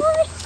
horse.